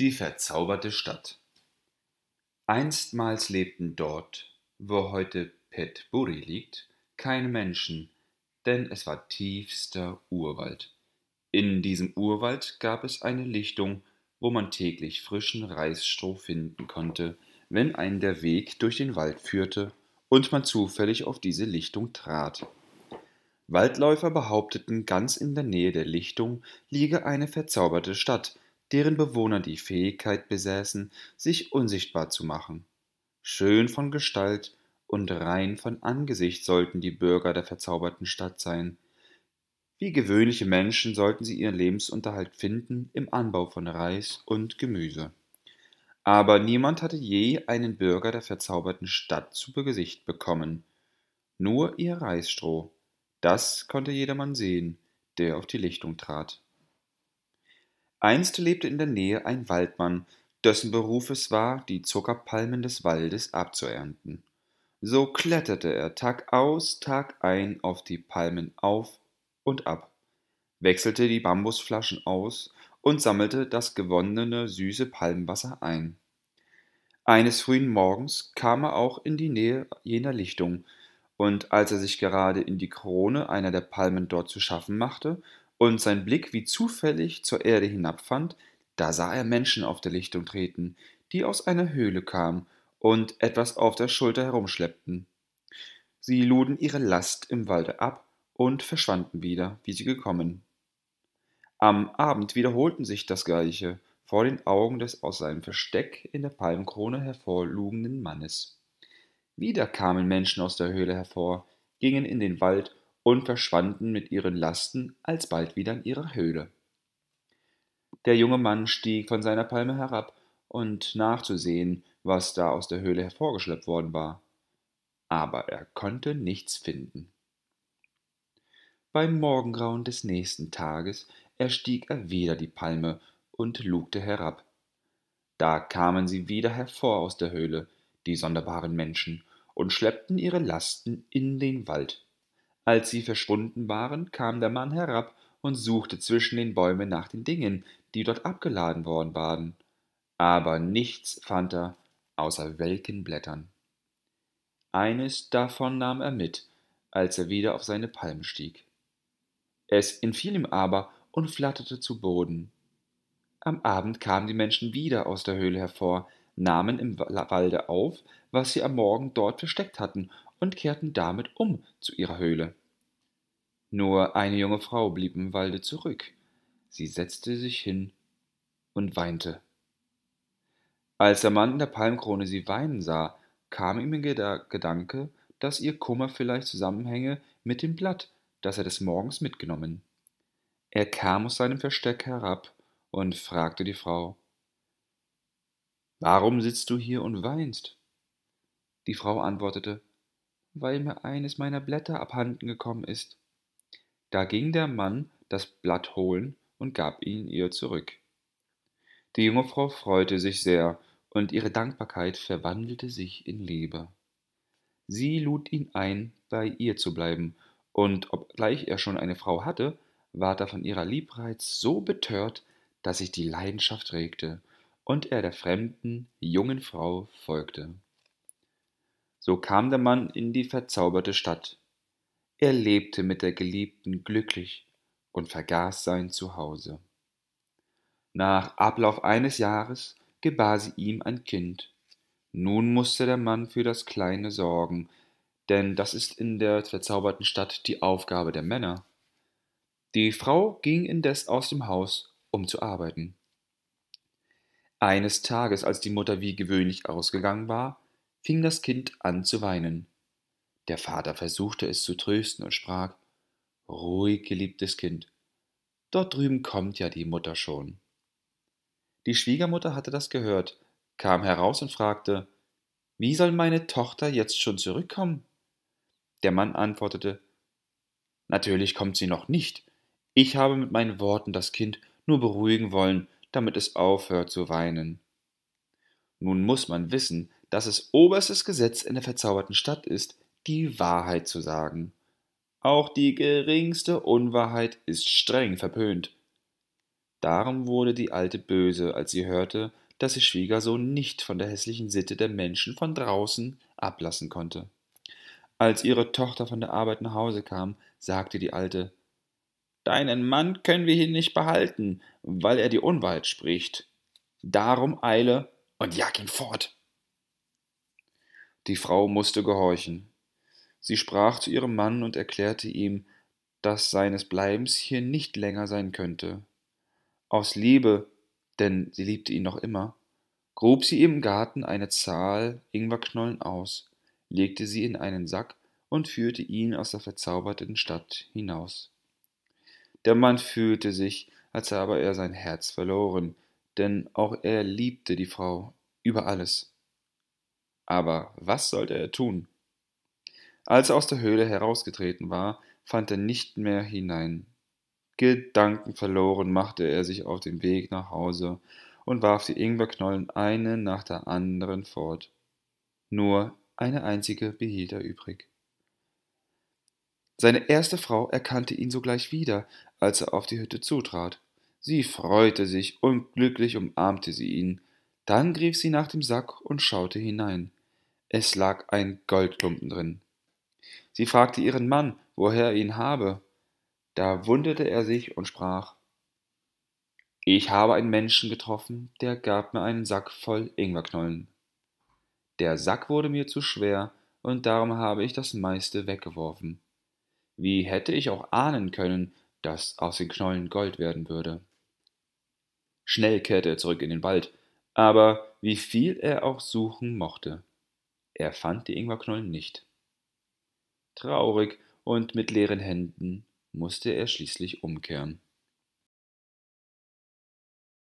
Die verzauberte Stadt Einstmals lebten dort, wo heute Petbury liegt, keine Menschen, denn es war tiefster Urwald. In diesem Urwald gab es eine Lichtung, wo man täglich frischen Reisstroh finden konnte, wenn einen der Weg durch den Wald führte und man zufällig auf diese Lichtung trat. Waldläufer behaupteten, ganz in der Nähe der Lichtung liege eine verzauberte Stadt, deren Bewohner die Fähigkeit besäßen, sich unsichtbar zu machen. Schön von Gestalt und rein von Angesicht sollten die Bürger der verzauberten Stadt sein. Wie gewöhnliche Menschen sollten sie ihren Lebensunterhalt finden im Anbau von Reis und Gemüse. Aber niemand hatte je einen Bürger der verzauberten Stadt zu Gesicht bekommen. Nur ihr Reisstroh. Das konnte jedermann sehen, der auf die Lichtung trat. Einst lebte in der Nähe ein Waldmann, dessen Beruf es war, die Zuckerpalmen des Waldes abzuernten. So kletterte er Tag aus, Tag ein auf die Palmen auf und ab, wechselte die Bambusflaschen aus und sammelte das gewonnene süße Palmwasser ein. Eines frühen Morgens kam er auch in die Nähe jener Lichtung, und als er sich gerade in die Krone einer der Palmen dort zu schaffen machte und sein Blick wie zufällig zur Erde hinabfand, da sah er Menschen auf der Lichtung treten, die aus einer Höhle kamen und etwas auf der Schulter herumschleppten. Sie luden ihre Last im Walde ab und verschwanden wieder, wie sie gekommen. Am Abend wiederholten sich das Gleiche vor den Augen des aus seinem Versteck in der Palmkrone hervorlugenden Mannes. Wieder kamen Menschen aus der Höhle hervor, gingen in den Wald und verschwanden mit ihren Lasten alsbald wieder in ihrer Höhle. Der junge Mann stieg von seiner Palme herab, und nachzusehen, was da aus der Höhle hervorgeschleppt worden war. Aber er konnte nichts finden. Beim Morgengrauen des nächsten Tages erstieg er wieder die Palme und lugte herab. Da kamen sie wieder hervor aus der Höhle, die sonderbaren Menschen, und schleppten ihre Lasten in den Wald. Als sie verschwunden waren, kam der Mann herab und suchte zwischen den Bäumen nach den Dingen, die dort abgeladen worden waren. Aber nichts fand er außer welken Blättern. Eines davon nahm er mit, als er wieder auf seine Palme stieg. Es entfiel ihm aber und flatterte zu Boden. Am Abend kamen die Menschen wieder aus der Höhle hervor, nahmen im Walde auf, was sie am Morgen dort versteckt hatten, und kehrten damit um zu ihrer Höhle. Nur eine junge Frau blieb im Walde zurück. Sie setzte sich hin und weinte. Als der Mann in der Palmkrone sie weinen sah, kam ihm der Gedanke, dass ihr Kummer vielleicht zusammenhänge mit dem Blatt, das er des Morgens mitgenommen. Er kam aus seinem Versteck herab und fragte die Frau Warum sitzt du hier und weinst? Die Frau antwortete Weil mir eines meiner Blätter abhanden gekommen ist. Da ging der Mann das Blatt holen und gab ihn ihr zurück. Die junge Frau freute sich sehr, und ihre Dankbarkeit verwandelte sich in Liebe. Sie lud ihn ein, bei ihr zu bleiben, und obgleich er schon eine Frau hatte, ward er von ihrer Liebreiz so betört, dass sich die Leidenschaft regte und er der fremden, jungen Frau folgte. So kam der Mann in die verzauberte Stadt. Er lebte mit der Geliebten glücklich und vergaß sein Zuhause. Nach Ablauf eines Jahres gebar sie ihm ein Kind. Nun musste der Mann für das Kleine sorgen, denn das ist in der verzauberten Stadt die Aufgabe der Männer. Die Frau ging indes aus dem Haus, um zu arbeiten. Eines Tages, als die Mutter wie gewöhnlich ausgegangen war, fing das Kind an zu weinen. Der Vater versuchte es zu trösten und sprach Ruhig, geliebtes Kind, dort drüben kommt ja die Mutter schon. Die Schwiegermutter hatte das gehört, kam heraus und fragte Wie soll meine Tochter jetzt schon zurückkommen? Der Mann antwortete Natürlich kommt sie noch nicht. Ich habe mit meinen Worten das Kind nur beruhigen wollen, damit es aufhört zu weinen. Nun muss man wissen, dass es oberstes Gesetz in der verzauberten Stadt ist, die Wahrheit zu sagen. Auch die geringste Unwahrheit ist streng verpönt. Darum wurde die Alte böse, als sie hörte, dass ihr Schwiegersohn nicht von der hässlichen Sitte der Menschen von draußen ablassen konnte. Als ihre Tochter von der Arbeit nach Hause kam, sagte die Alte Deinen Mann können wir hier nicht behalten, weil er die Unwahrheit spricht. Darum eile und jag ihn fort. Die Frau musste gehorchen. Sie sprach zu ihrem Mann und erklärte ihm, dass seines Bleibens hier nicht länger sein könnte. Aus Liebe, denn sie liebte ihn noch immer, grub sie im Garten eine Zahl Ingwerknollen aus, legte sie in einen Sack und führte ihn aus der verzauberten Stadt hinaus. Der Mann fühlte sich, als habe er sein Herz verloren, denn auch er liebte die Frau über alles. Aber was sollte er tun? Als er aus der Höhle herausgetreten war, fand er nicht mehr hinein. Gedankenverloren machte er sich auf den Weg nach Hause und warf die Ingwerknollen eine nach der anderen fort. Nur eine einzige behielt er übrig. Seine erste Frau erkannte ihn sogleich wieder, als er auf die Hütte zutrat. Sie freute sich und glücklich umarmte sie ihn. Dann griff sie nach dem Sack und schaute hinein. Es lag ein Goldklumpen drin. Sie fragte ihren Mann, woher er ihn habe. Da wunderte er sich und sprach Ich habe einen Menschen getroffen, der gab mir einen Sack voll Ingwerknollen. Der Sack wurde mir zu schwer, und darum habe ich das meiste weggeworfen. Wie hätte ich auch ahnen können, dass aus den Knollen Gold werden würde? Schnell kehrte er zurück in den Wald, aber wie viel er auch suchen mochte, er fand die Ingwerknollen nicht. Traurig und mit leeren Händen musste er schließlich umkehren.